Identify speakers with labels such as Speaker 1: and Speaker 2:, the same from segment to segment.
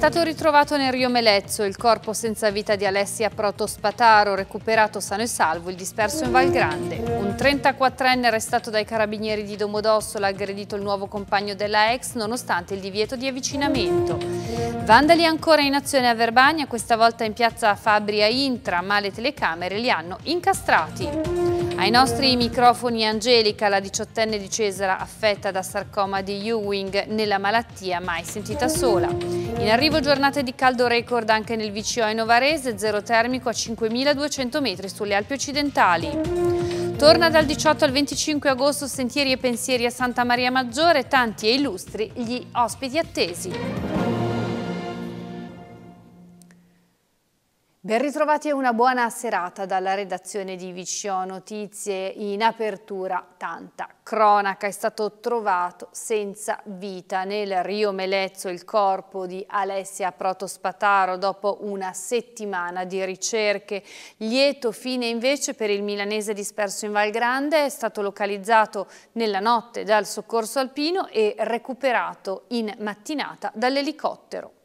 Speaker 1: stato ritrovato nel Rio Melezzo il corpo senza vita di Alessia Proto Spataro, recuperato sano e salvo il disperso in Val Grande. Un 34enne arrestato dai carabinieri di Domodossola ha aggredito il nuovo compagno della ex nonostante il divieto di avvicinamento. Vandali ancora in azione a Verbania, questa volta in piazza Fabria Intra, ma le telecamere li hanno incastrati. Ai nostri microfoni Angelica, la diciottenne di Cesara affetta da sarcoma di Ewing nella malattia mai sentita sola. In arrivo giornate di caldo record anche nel VCO in Novarese, zero termico a 5.200 metri sulle Alpi occidentali. Torna dal 18 al 25 agosto Sentieri e Pensieri a Santa Maria Maggiore, tanti e illustri gli ospiti attesi. Ben ritrovati e una buona serata dalla redazione di Viscio Notizie. In apertura tanta cronaca è stato trovato senza vita nel Rio Melezzo il corpo di Alessia Protospataro dopo una settimana di ricerche. Lieto fine invece per il milanese disperso in Val Grande è stato localizzato nella notte dal soccorso alpino e recuperato in mattinata dall'elicottero.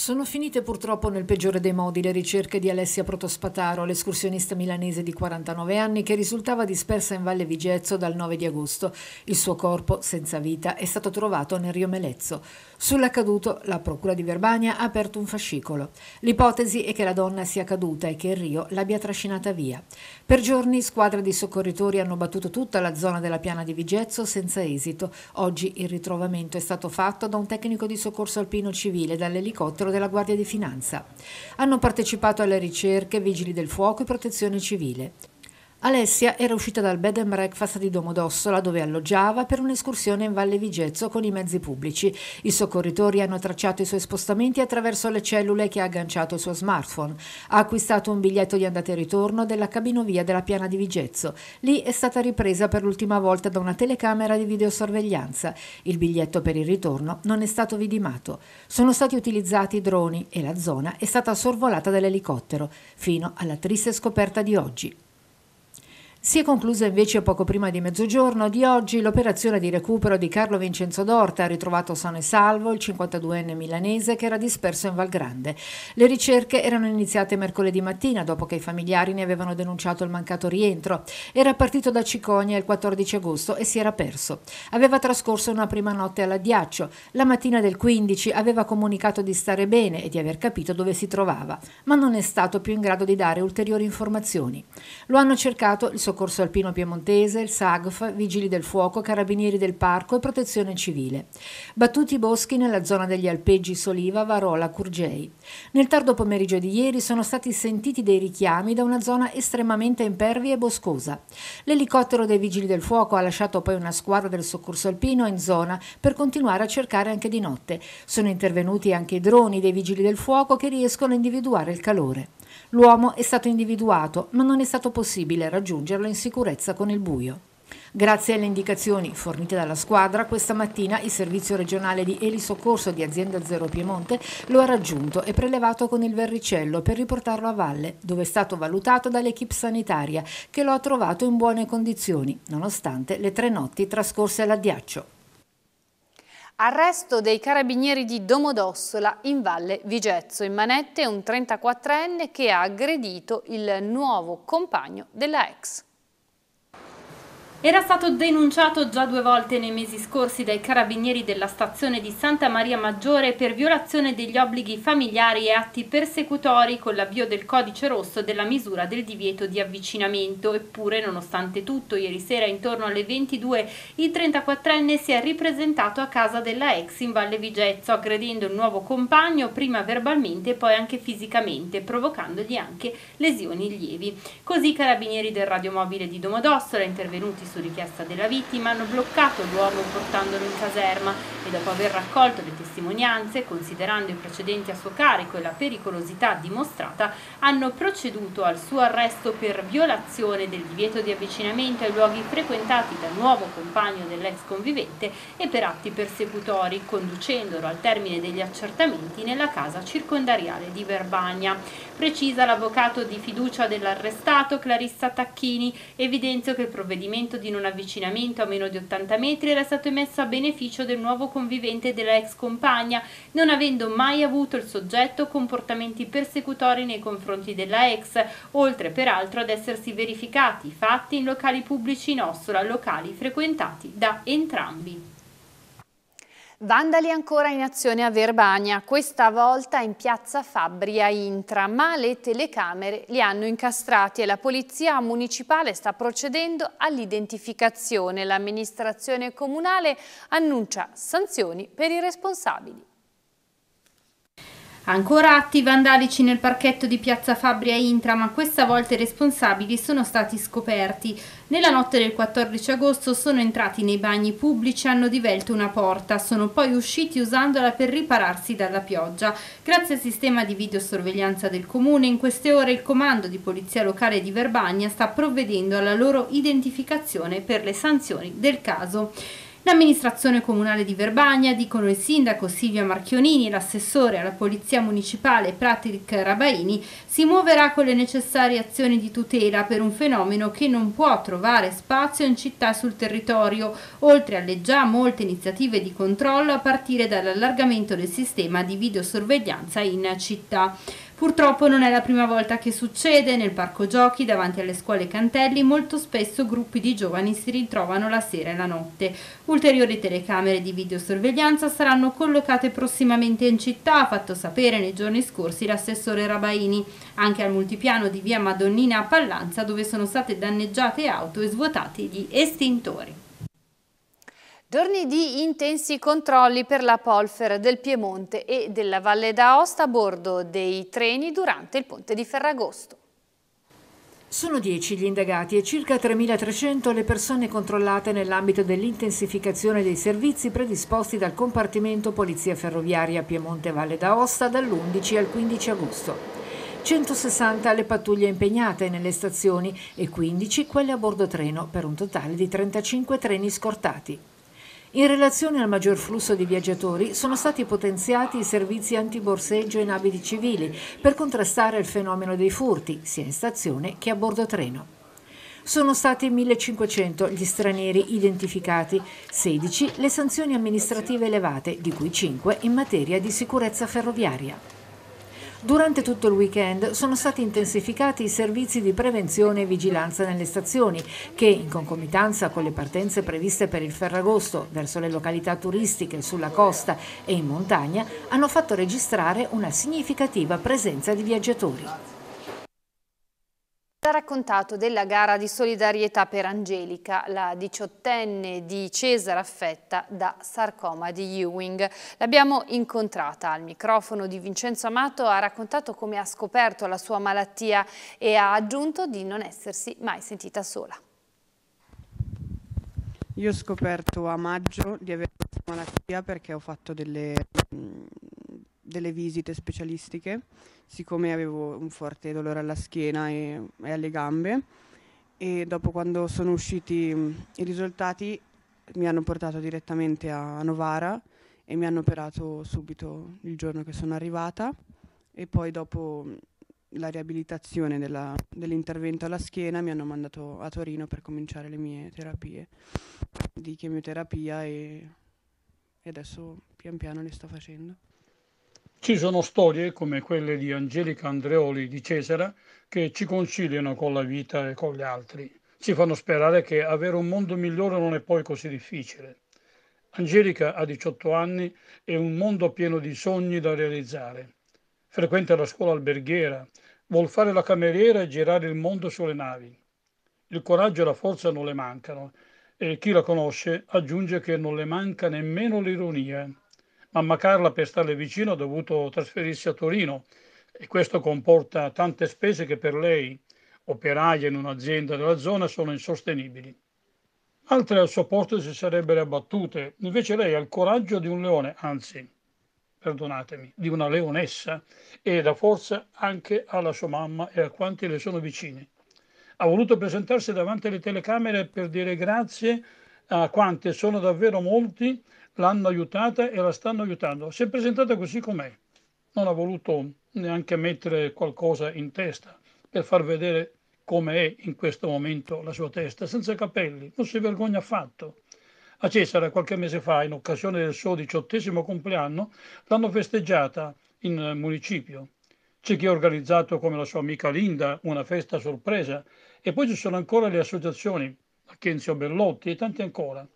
Speaker 2: Sono finite purtroppo nel peggiore dei modi le ricerche di Alessia Protospataro, l'escursionista milanese di 49 anni che risultava dispersa in Valle Vigezzo dal 9 di agosto. Il suo corpo, senza vita, è stato trovato nel Rio Melezzo. Sull'accaduto, la Procura di Verbania ha aperto un fascicolo. L'ipotesi è che la donna sia caduta e che il Rio l'abbia trascinata via. Per giorni squadre di soccorritori hanno battuto tutta la zona della piana di Vigezzo senza esito. Oggi il ritrovamento è stato fatto da un tecnico di soccorso alpino civile dall'elicottero della Guardia di Finanza. Hanno partecipato alle ricerche vigili del fuoco e protezione civile. Alessia era uscita dal bed and breakfast di Domodossola dove alloggiava per un'escursione in Valle Vigezzo con i mezzi pubblici. I soccorritori hanno tracciato i suoi spostamenti attraverso le cellule che ha agganciato il suo smartphone. Ha acquistato un biglietto di andata e ritorno della cabinovia della piana di Vigezzo. Lì è stata ripresa per l'ultima volta da una telecamera di videosorveglianza. Il biglietto per il ritorno non è stato vidimato. Sono stati utilizzati i droni e la zona è stata sorvolata dall'elicottero fino alla triste scoperta di oggi. Si è conclusa invece poco prima di mezzogiorno di oggi l'operazione di recupero di Carlo Vincenzo Dorta, ritrovato sano e salvo il 52enne milanese che era disperso in Val Grande. Le ricerche erano iniziate mercoledì mattina dopo che i familiari ne avevano denunciato il mancato rientro. Era partito da Ciconia il 14 agosto e si era perso. Aveva trascorso una prima notte all'addiaccio. La mattina del 15 aveva comunicato di stare bene e di aver capito dove si trovava, ma non è stato più in grado di dare ulteriori informazioni. Lo hanno cercato il Soccorso Alpino Piemontese, il SAGF, Vigili del Fuoco, Carabinieri del Parco e Protezione Civile. Battuti i boschi nella zona degli alpeggi Soliva, Varola, Curgei. Nel tardo pomeriggio di ieri sono stati sentiti dei richiami da una zona estremamente impervia e boscosa. L'elicottero dei Vigili del Fuoco ha lasciato poi una squadra del Soccorso Alpino in zona per continuare a cercare anche di notte. Sono intervenuti anche i droni dei Vigili del Fuoco che riescono a individuare il calore. L'uomo è stato individuato, ma non è stato possibile raggiungerlo in sicurezza con il buio. Grazie alle indicazioni fornite dalla squadra, questa mattina il servizio regionale di elisoccorso di Azienda Zero Piemonte lo ha raggiunto e prelevato con il verricello per riportarlo a valle, dove è stato valutato dall'equipe sanitaria che lo ha trovato in buone condizioni, nonostante le tre notti trascorse all'addiaccio.
Speaker 1: Arresto dei carabinieri di Domodossola in Valle Vigezzo. In manette un 34enne che ha aggredito il nuovo compagno della ex.
Speaker 3: Era stato denunciato già due volte nei mesi scorsi dai carabinieri della stazione di Santa Maria Maggiore per violazione degli obblighi familiari e atti persecutori con l'avvio del codice rosso della misura del divieto di avvicinamento. Eppure, nonostante tutto, ieri sera intorno alle 22 il 34enne si è ripresentato a casa della ex in Valle Vigezzo, aggredendo il nuovo compagno prima verbalmente e poi anche fisicamente, provocandogli anche lesioni lievi. Così i carabinieri del radiomobile di Domodossola, intervenuti su richiesta della vittima, hanno bloccato l'uomo portandolo in caserma e dopo aver raccolto le testimonianze, considerando i precedenti a suo carico e la pericolosità dimostrata, hanno proceduto al suo arresto per violazione del divieto di avvicinamento ai luoghi frequentati dal nuovo compagno dell'ex convivente e per atti persecutori, conducendolo al termine degli accertamenti nella casa circondariale di Verbagna. Precisa l'avvocato di fiducia dell'arrestato Clarissa Tacchini, evidenzio che il provvedimento
Speaker 4: di non avvicinamento a meno di 80 metri era stato emesso a beneficio del nuovo convivente della ex compagna, non avendo mai avuto il soggetto comportamenti persecutori nei confronti della ex, oltre peraltro ad essersi verificati fatti in locali pubblici in Ossola, locali frequentati da entrambi.
Speaker 1: Vandali ancora in azione a Verbania, questa volta in piazza Fabbri a Intra, ma le telecamere li hanno incastrati e la polizia municipale sta procedendo all'identificazione. L'amministrazione comunale annuncia sanzioni per i responsabili.
Speaker 4: Ancora atti vandalici nel parchetto di Piazza Fabri a Intra, ma questa volta i responsabili sono stati scoperti. Nella notte del 14 agosto sono entrati nei bagni pubblici e hanno divelto una porta, sono poi usciti usandola per ripararsi dalla pioggia. Grazie al sistema di videosorveglianza del comune, in queste ore il comando di polizia locale di Verbagna sta provvedendo alla loro identificazione per le sanzioni del caso. L'amministrazione comunale di Verbagna, dicono il sindaco Silvia Marchionini e l'assessore alla polizia municipale Pratic Rabaini, si muoverà con le necessarie azioni di tutela per un fenomeno che non può trovare spazio in città sul territorio, oltre alle già molte iniziative di controllo a partire dall'allargamento del sistema di videosorveglianza in città. Purtroppo non è la prima volta che succede, nel parco giochi davanti alle scuole Cantelli molto spesso gruppi di giovani si ritrovano la sera e la notte. Ulteriori telecamere di videosorveglianza saranno collocate prossimamente in città, ha fatto sapere nei giorni scorsi l'assessore Rabaini, anche al multipiano di via Madonnina a Pallanza dove sono state danneggiate auto e svuotati gli estintori.
Speaker 1: Giorni di intensi controlli per la Polfer del Piemonte e della Valle d'Aosta a bordo dei treni durante il ponte di Ferragosto.
Speaker 2: Sono 10 gli indagati e circa 3.300 le persone controllate nell'ambito dell'intensificazione dei servizi predisposti dal compartimento Polizia Ferroviaria Piemonte Valle d'Aosta dall'11 al 15 agosto. 160 le pattuglie impegnate nelle stazioni e 15 quelle a bordo treno per un totale di 35 treni scortati. In relazione al maggior flusso di viaggiatori sono stati potenziati i servizi antiborseggio in abiti civili per contrastare il fenomeno dei furti, sia in stazione che a bordo treno. Sono stati 1.500 gli stranieri identificati, 16 le sanzioni amministrative elevate, di cui 5 in materia di sicurezza ferroviaria. Durante tutto il weekend sono stati intensificati i servizi di prevenzione e vigilanza nelle stazioni che, in concomitanza con le partenze previste per il Ferragosto verso le località turistiche sulla costa e in montagna, hanno fatto registrare una significativa presenza di viaggiatori
Speaker 1: ha raccontato della gara di solidarietà per Angelica, la diciottenne di Cesare affetta da sarcoma di Ewing. L'abbiamo incontrata al microfono di Vincenzo Amato, ha raccontato come ha scoperto la sua malattia e ha aggiunto di non essersi mai sentita sola.
Speaker 5: Io ho scoperto a maggio di avere questa malattia perché ho fatto delle delle visite specialistiche, siccome avevo un forte dolore alla schiena e, e alle gambe e dopo quando sono usciti mm, i risultati mi hanno portato direttamente a Novara e mi hanno operato subito il giorno che sono arrivata e poi dopo mm, la riabilitazione della, dell'intervento alla schiena mi hanno mandato a Torino per cominciare le mie terapie di chemioterapia e, e adesso pian piano le sto facendo.
Speaker 6: Ci sono storie come quelle di Angelica Andreoli di Cesara che ci conciliano con la vita e con gli altri. Ci fanno sperare che avere un mondo migliore non è poi così difficile. Angelica ha 18 anni e un mondo pieno di sogni da realizzare. Frequenta la scuola alberghiera, vuol fare la cameriera e girare il mondo sulle navi. Il coraggio e la forza non le mancano e chi la conosce aggiunge che non le manca nemmeno l'ironia. Mamma Carla per starle vicino ha dovuto trasferirsi a Torino e questo comporta tante spese che per lei, operaia in un'azienda della zona, sono insostenibili. Altre al suo posto si sarebbero abbattute, invece lei ha il coraggio di un leone, anzi, perdonatemi, di una leonessa e la forza anche alla sua mamma e a quanti le sono vicini. Ha voluto presentarsi davanti alle telecamere per dire grazie a quanti sono davvero molti l'hanno aiutata e la stanno aiutando. Si è presentata così com'è, non ha voluto neanche mettere qualcosa in testa per far vedere come è in questo momento la sua testa, senza capelli, non si vergogna affatto. A Cesare qualche mese fa, in occasione del suo diciottesimo compleanno, l'hanno festeggiata in municipio. C'è chi ha organizzato come la sua amica Linda una festa sorpresa e poi ci sono ancora le associazioni, Macchenzio Bellotti e tanti ancora.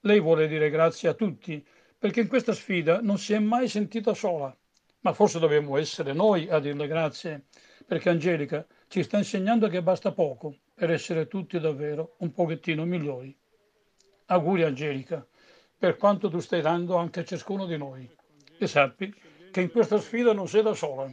Speaker 6: Lei vuole dire grazie a tutti perché in questa sfida non si è mai sentita sola, ma forse dobbiamo essere noi a dirle grazie perché Angelica ci sta insegnando che basta poco per essere tutti davvero un pochettino migliori. Auguri Angelica, per quanto tu stai dando anche a ciascuno di noi. E sappi che in questa sfida non sei da sola.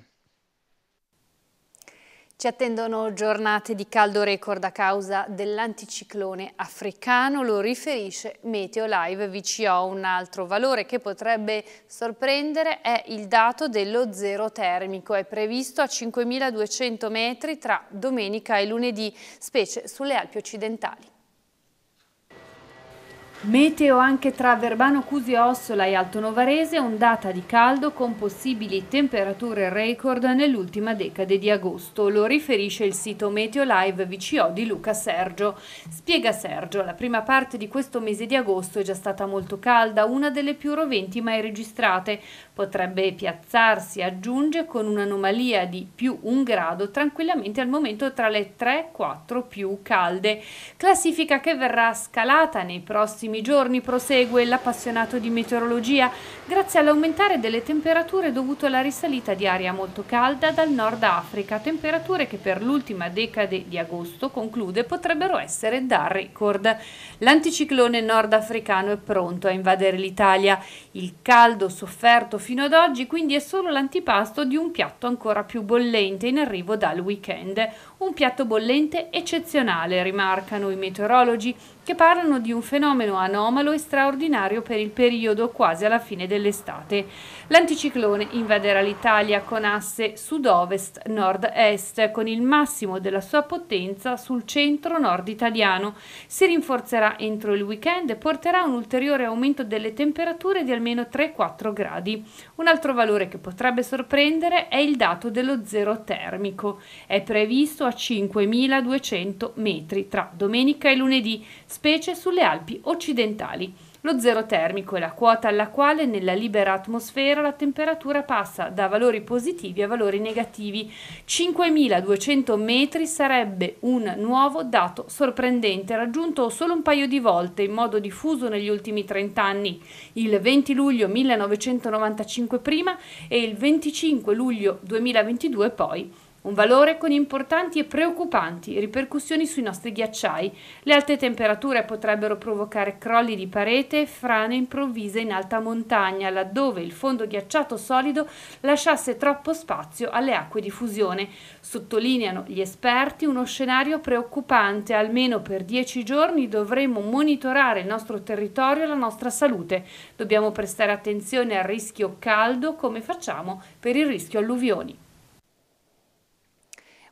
Speaker 7: Ci attendono giornate di caldo record a causa dell'anticiclone africano, lo riferisce Meteo Live VCO. Un altro valore che potrebbe sorprendere è il dato dello zero termico. È previsto a 5.200 metri tra domenica e lunedì, specie sulle Alpi occidentali.
Speaker 1: Meteo anche tra Verbano Cusio-Ossola e Alto Novarese, ondata di caldo con possibili temperature record nell'ultima decade di agosto. Lo riferisce il sito Meteo Live VCO di Luca Sergio. Spiega Sergio, la prima parte di questo mese di agosto è già stata molto calda, una delle più roventi mai registrate. Potrebbe piazzarsi, aggiunge, con un'anomalia di più un grado tranquillamente al momento tra le 3-4 più calde. Classifica che verrà scalata nei prossimi prossimi giorni, prosegue l'appassionato di meteorologia, grazie all'aumentare delle temperature dovuto alla risalita di aria molto calda dal Nord Africa, temperature che per l'ultima decade di agosto, conclude, potrebbero essere da record. L'anticiclone nordafricano è pronto a invadere l'Italia. Il caldo sofferto fino ad oggi quindi è solo l'antipasto di un piatto ancora più bollente in arrivo dal weekend. Un piatto bollente eccezionale, rimarcano i meteorologi, che parlano di un fenomeno anomalo e straordinario per il periodo quasi alla fine dell'estate. L'anticiclone invaderà l'Italia con asse sud-ovest-nord-est, con il massimo della sua potenza sul centro-nord italiano. Si rinforzerà entro il weekend e porterà un ulteriore aumento delle temperature di almeno 3-4 gradi. Un altro valore che potrebbe sorprendere è il dato dello zero termico. È previsto a 5.200 metri tra domenica e lunedì, specie sulle Alpi occidentali. Lo zero termico è la quota alla quale nella libera atmosfera la temperatura passa da valori positivi a valori negativi. 5.200 metri sarebbe un nuovo dato sorprendente, raggiunto solo un paio di volte in modo diffuso negli ultimi 30 anni, il 20 luglio 1995 prima e il 25 luglio 2022 poi. Un valore con importanti e preoccupanti ripercussioni sui nostri ghiacciai. Le alte temperature potrebbero provocare crolli di parete e frane improvvise in alta montagna, laddove il fondo ghiacciato solido lasciasse troppo spazio alle acque di fusione. Sottolineano gli esperti uno scenario preoccupante. Almeno per dieci giorni dovremo monitorare il nostro territorio e la nostra salute. Dobbiamo prestare attenzione al rischio caldo come facciamo per il rischio alluvioni.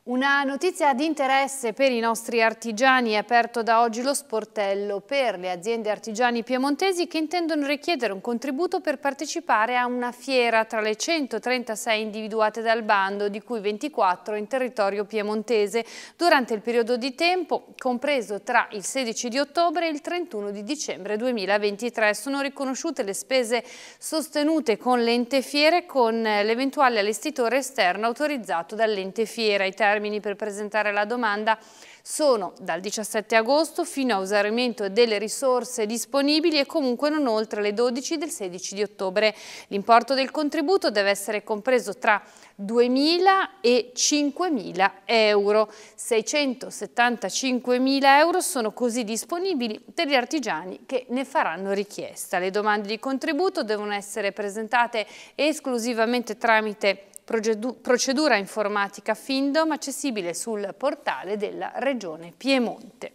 Speaker 7: Una notizia di interesse per i nostri artigiani è aperto da oggi lo sportello per le aziende artigiani piemontesi che intendono richiedere un contributo per partecipare a una fiera tra le 136 individuate dal bando, di cui 24 in territorio piemontese, durante il periodo di tempo compreso tra il 16 di ottobre e il 31 di dicembre 2023. Sono riconosciute le spese sostenute con l'ente fiere con l'eventuale allestitore esterno autorizzato dall'ente fiera. I termini per presentare la domanda sono dal 17 agosto fino a usarimento delle risorse disponibili e comunque non oltre le 12 del 16 di ottobre. L'importo del contributo deve essere compreso tra 2.000 e 5.000 euro. 675.000 euro sono così disponibili per gli artigiani che ne faranno richiesta. Le domande di contributo devono essere presentate esclusivamente tramite procedura informatica Findom accessibile sul portale della Regione Piemonte.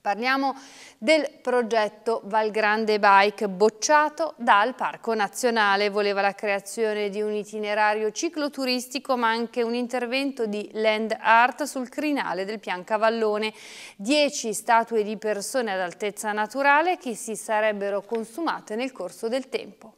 Speaker 7: Parliamo del progetto Valgrande Bike bocciato dal Parco Nazionale. Voleva la creazione di un itinerario cicloturistico ma anche un intervento di land art sul crinale del Piancavallone. Dieci statue di persone ad altezza naturale che si sarebbero consumate nel corso del tempo.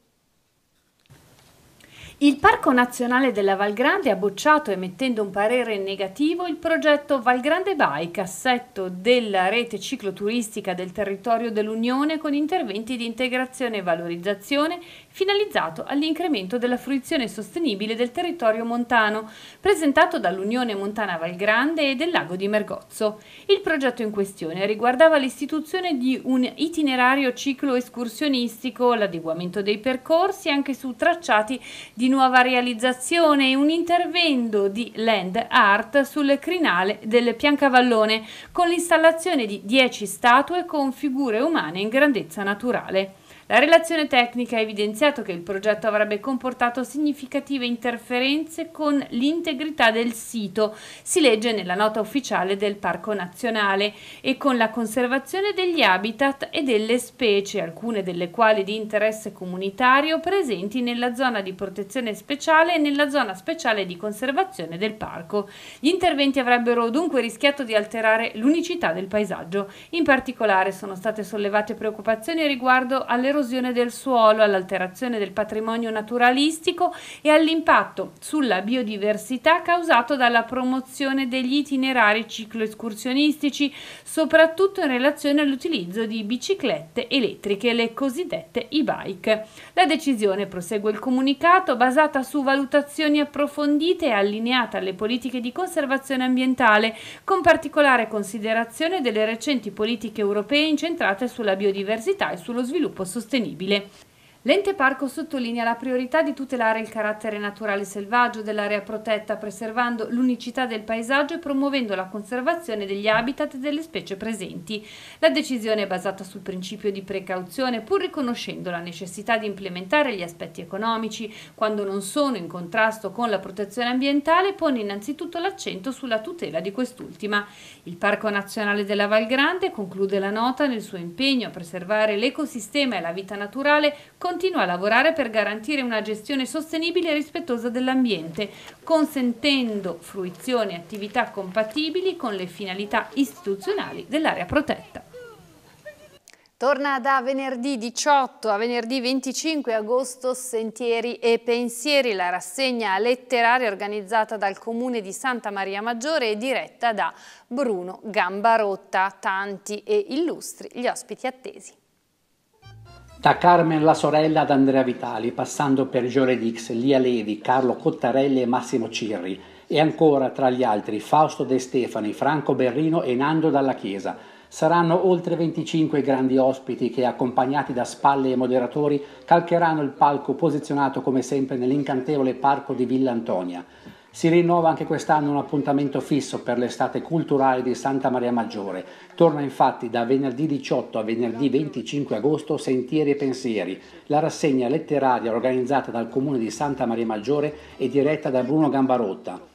Speaker 1: Il Parco Nazionale della Val Grande ha bocciato, emettendo un parere negativo, il progetto Val Grande Bike, assetto della rete cicloturistica del territorio dell'Unione con interventi di integrazione e valorizzazione finalizzato all'incremento della fruizione sostenibile del territorio montano, presentato dall'Unione Montana Val Grande e del Lago di Mergozzo. Il progetto in questione riguardava l'istituzione di un itinerario ciclo escursionistico, l'adeguamento dei percorsi anche su tracciati di nuova realizzazione e un intervento di land art sul crinale del Piancavallone con l'installazione di 10 statue con figure umane in grandezza naturale. La relazione tecnica ha evidenziato che il progetto avrebbe comportato significative interferenze con l'integrità del sito, si legge nella nota ufficiale del Parco Nazionale, e con la conservazione degli habitat e delle specie, alcune delle quali di interesse comunitario, presenti nella zona di protezione speciale e nella zona speciale di conservazione del parco. Gli interventi avrebbero dunque rischiato di alterare l'unicità del paesaggio. In particolare sono state sollevate preoccupazioni riguardo all'erosione all'erosione del suolo, all'alterazione del patrimonio naturalistico e all'impatto sulla biodiversità causato dalla promozione degli itinerari cicloescursionistici, soprattutto in relazione all'utilizzo di biciclette elettriche, le cosiddette e-bike. La decisione, prosegue il comunicato, basata su valutazioni approfondite e allineata alle politiche di conservazione ambientale, con particolare considerazione delle recenti politiche europee incentrate sulla biodiversità e sullo sviluppo sostenibile sostenibile. L'ente parco sottolinea la priorità di tutelare il carattere naturale selvaggio dell'area protetta, preservando l'unicità del paesaggio e promuovendo la conservazione degli habitat delle specie presenti. La decisione è basata sul principio di precauzione, pur riconoscendo la necessità di implementare gli aspetti economici quando non sono in contrasto con la protezione ambientale, pone innanzitutto l'accento sulla tutela di quest'ultima. Il Parco Nazionale della Val Grande conclude la nota nel suo impegno a preservare l'ecosistema e la vita naturale con continua a lavorare per garantire una gestione sostenibile e rispettosa dell'ambiente, consentendo fruizioni e attività compatibili con le finalità istituzionali dell'area protetta.
Speaker 8: Torna da venerdì 18 a venerdì 25 agosto Sentieri e Pensieri, la rassegna letteraria organizzata dal Comune di Santa Maria Maggiore e diretta da Bruno Gambarotta. Tanti e illustri gli ospiti attesi.
Speaker 9: Da Carmen la sorella ad Andrea Vitali, passando per Giore Dix, Lia Levi, Carlo Cottarelli e Massimo Cirri, e ancora tra gli altri Fausto De Stefani, Franco Berrino e Nando Dalla Chiesa. Saranno oltre 25 grandi ospiti che, accompagnati da spalle e moderatori, calcheranno il palco posizionato come sempre nell'incantevole parco di Villa Antonia. Si rinnova anche quest'anno un appuntamento fisso per l'estate culturale di Santa Maria Maggiore. Torna infatti da venerdì 18 a venerdì 25 agosto Sentieri e Pensieri, la rassegna letteraria organizzata dal Comune di Santa Maria Maggiore e diretta da Bruno Gambarotta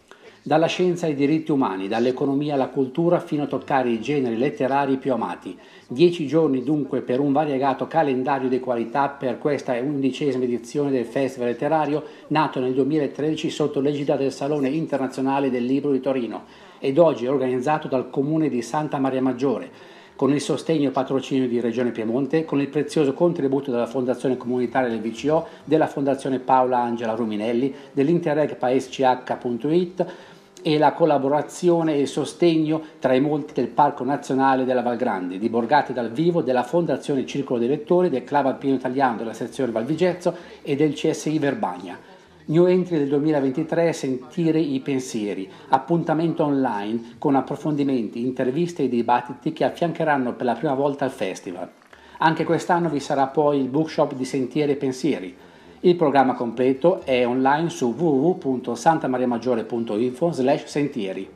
Speaker 9: dalla scienza ai diritti umani, dall'economia alla cultura fino a toccare i generi letterari più amati. Dieci giorni dunque per un variegato calendario di qualità per questa undicesima edizione del Festival Letterario nato nel 2013 sotto l'egida del Salone Internazionale del Libro di Torino ed oggi organizzato dal Comune di Santa Maria Maggiore con il sostegno e patrocinio di Regione Piemonte, con il prezioso contributo della Fondazione Comunitaria del VCO, della Fondazione Paola Angela Ruminelli, dell'Interreg PaesCH.it, e la collaborazione e il sostegno tra i molti del Parco Nazionale della Val Grande, di Borgate dal Vivo, della Fondazione Circolo dei Lettori, del Club Alpino Italiano della sezione Valvigezzo e del CSI Verbagna. New Entry del 2023 Sentire i pensieri, appuntamento online con approfondimenti, interviste e dibattiti che affiancheranno per la prima volta il festival. Anche quest'anno vi sarà poi il bookshop di Sentieri e Pensieri, il programma completo è online su www.santamariamaggiore.info sentieri.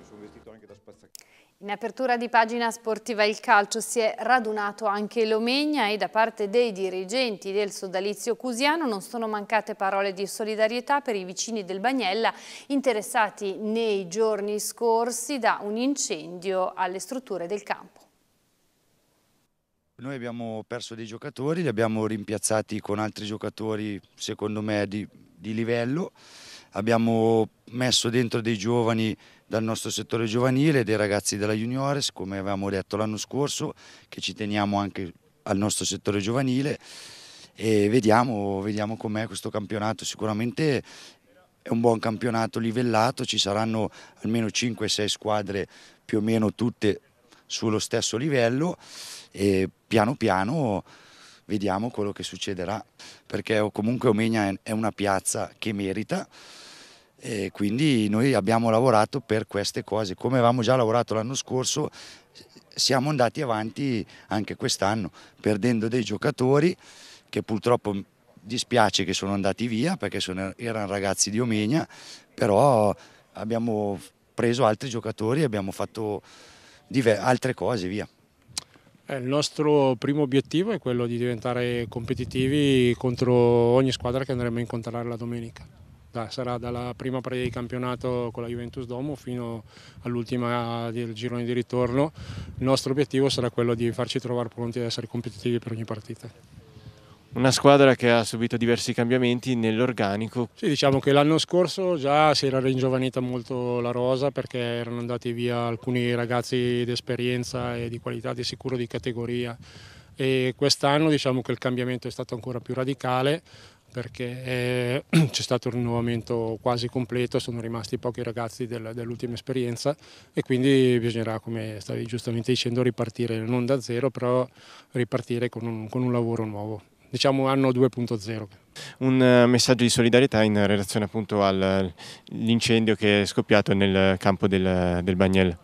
Speaker 8: In apertura di pagina sportiva il calcio si è radunato anche l'Omegna e da parte dei dirigenti del sodalizio cusiano non sono mancate parole di solidarietà per i vicini del Bagnella interessati nei giorni scorsi da un incendio alle strutture del campo.
Speaker 10: Noi abbiamo perso dei giocatori, li abbiamo rimpiazzati con altri giocatori secondo me di, di livello, abbiamo messo dentro dei giovani dal nostro settore giovanile, dei ragazzi della Juniores, come avevamo detto l'anno scorso, che ci teniamo anche al nostro settore giovanile. E vediamo, vediamo com'è questo campionato. Sicuramente è un buon campionato livellato, ci saranno almeno 5-6 squadre più o meno tutte sullo stesso livello e piano piano vediamo quello che succederà, perché comunque Omegna è una piazza che merita e quindi noi abbiamo lavorato per queste cose, come avevamo già lavorato l'anno scorso siamo andati avanti anche quest'anno, perdendo dei giocatori che purtroppo dispiace che sono andati via perché sono, erano ragazzi di Omegna, però abbiamo preso altri giocatori e abbiamo fatto altre cose, via.
Speaker 11: Eh, il nostro primo obiettivo è quello di diventare competitivi contro ogni squadra che andremo a incontrare la domenica. Da, sarà dalla prima partita di campionato con la Juventus Domo fino all'ultima del girone di ritorno. Il nostro obiettivo sarà quello di farci trovare pronti ad essere competitivi per ogni partita.
Speaker 12: Una squadra che ha subito diversi cambiamenti nell'organico.
Speaker 11: Sì, diciamo che l'anno scorso già si era ringiovanita molto la rosa perché erano andati via alcuni ragazzi di esperienza e di qualità di sicuro di categoria e quest'anno diciamo che il cambiamento è stato ancora più radicale perché eh, c'è stato un rinnovamento quasi completo, sono rimasti pochi ragazzi del, dell'ultima esperienza e quindi bisognerà, come stavi giustamente dicendo, ripartire non da zero, però ripartire con un, con un lavoro nuovo diciamo anno 2.0.
Speaker 12: Un eh, messaggio di solidarietà in relazione appunto all'incendio che è scoppiato nel campo del, del Bagnel.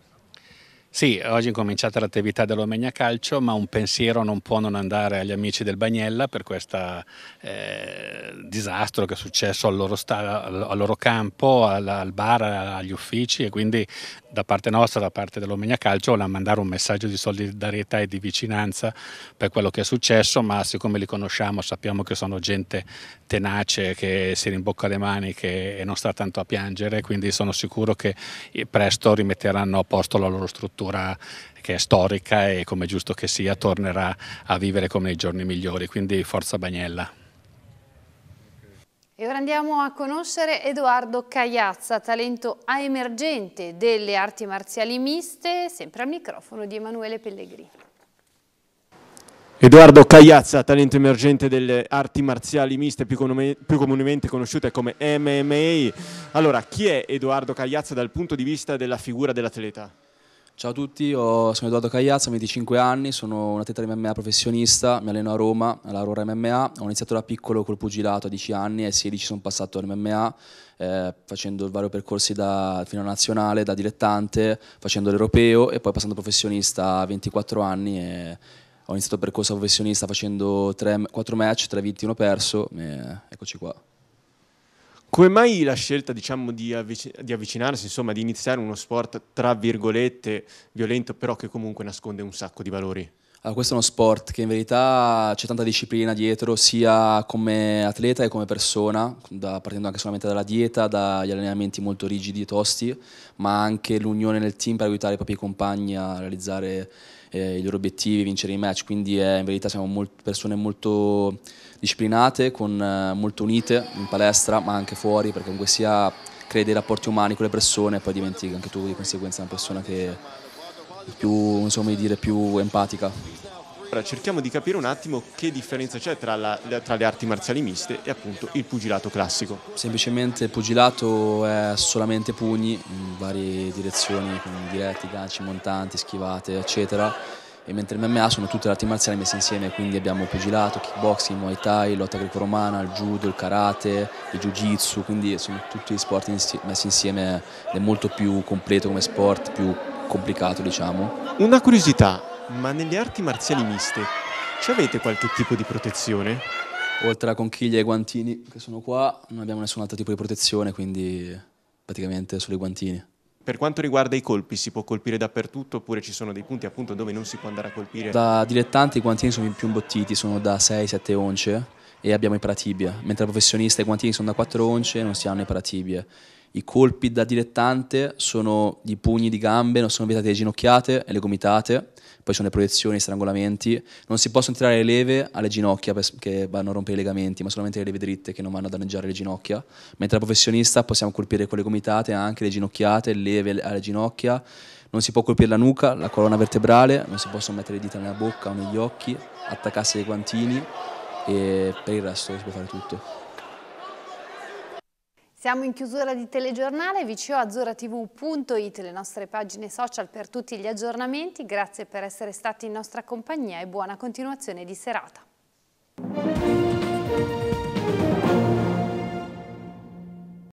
Speaker 13: Sì, oggi è cominciata l'attività dell'Omegna Calcio, ma un pensiero non può non andare agli amici del Bagnella per questo eh, disastro che è successo al loro, al loro campo, al, al, bar, agli uffici e quindi da parte nostra, da parte dell'Omegna Calcio, vogliamo mandare un messaggio di solidarietà e di vicinanza per quello che è successo, ma siccome li conosciamo sappiamo che sono gente tenace, che si rimbocca le maniche e non sta tanto a piangere, quindi sono sicuro che presto rimetteranno a posto la loro struttura struttura che è storica e come giusto che sia tornerà a vivere come nei giorni migliori, quindi forza Bagnella.
Speaker 1: E ora andiamo a conoscere Edoardo Cagliazza, talento a emergente delle arti marziali miste, sempre al microfono di Emanuele Pellegrini.
Speaker 12: Edoardo Cagliazza, talento emergente delle arti marziali miste, più, più, comunemente conosciute come MMA. Allora, chi è Edoardo Cagliazza dal punto di vista della figura dell'atleta?
Speaker 14: Ciao a tutti, sono Edoardo Cagliazza, ho 25 anni, sono un atleta di MMA professionista, mi alleno a Roma, alla Aurora MMA, ho iniziato da piccolo col pugilato a 10 anni e a 16 sono passato all'MMA eh, facendo vari percorsi da, fino a nazionale, da dilettante, facendo l'europeo e poi passando professionista a 24 anni e ho iniziato il percorso professionista facendo 3, 4 match, 3 vinti, 1 perso e eccoci qua.
Speaker 12: Come mai la scelta diciamo, di, avvic- di, avvicinarsi, insomma, di iniziare uno sport tra virgolette violento, però che comunque nasconde un sacco di valori?
Speaker 14: Allora, questo è uno sport che in verità c'è tanta disciplina dietro, sia come atleta che come persona, da, partendo anche solamente dalla dieta, dagli allenamenti molto rigidi e tosti, ma anche l'unione nel team per aiutare i propri compagni a realizzare eh, i loro obiettivi, vincere i match. Quindi è, in verità siamo molt- persone molto disciplinate, con, eh, molto unite in palestra, ma anche fuori, perché comunque sia crei dei rapporti umani con le persone e poi diventi anche tu di conseguenza una persona che più, insomma, dire, più empatica.
Speaker 12: Ora cerchiamo di capire un attimo che differenza c'è tra, la, tra, le arti marziali miste e appunto il pugilato classico.
Speaker 14: Semplicemente il pugilato è solamente pugni in varie direzioni, diretti, ganci, montanti, schivate, eccetera e mentre il MMA sono tutte le arti marziali messe insieme, quindi abbiamo pugilato, kickboxing, muay thai, lotta greco-romana, il judo, il karate, il jiu-jitsu, quindi sono tutti gli sport messi insieme ed è molto più completo come sport, più complicato diciamo.
Speaker 12: Una curiosità, ma nelle arti marziali miste ci avete qualche tipo di protezione?
Speaker 14: Oltre alla conchiglia e ai guantini che sono qua, non abbiamo nessun altro tipo di protezione, quindi praticamente solo i guantini.
Speaker 12: Per quanto riguarda i colpi, si può colpire dappertutto oppure ci sono dei punti appunto dove non si può andare a colpire?
Speaker 14: Da dilettanti i guantini sono più imbottiti, sono da 6-7 once e abbiamo i paratibia, mentre da professionista i guantini sono da 4 once e non si hanno i paratibie. I colpi da dilettante sono di pugni di gambe, non sono vietate le ginocchiate e le gomitate, poi sono le proiezioni, i strangolamenti. Non si possono tirare le leve alle ginocchia che vanno a rompere i legamenti, ma solamente le leve dritte che non vanno a danneggiare le ginocchia. Mentre da professionista possiamo colpire con le gomitate anche le ginocchiate, le leve alle ginocchia. Non si può colpire la nuca, la colonna vertebrale, non si possono mettere le dita nella bocca o negli occhi, attaccarsi ai guantini e per il resto si può fare tutto.
Speaker 1: Siamo in chiusura di telegiornale, vcoazzurratv.it, le nostre pagine social per tutti gli aggiornamenti. Grazie per essere stati in nostra compagnia e buona continuazione di serata.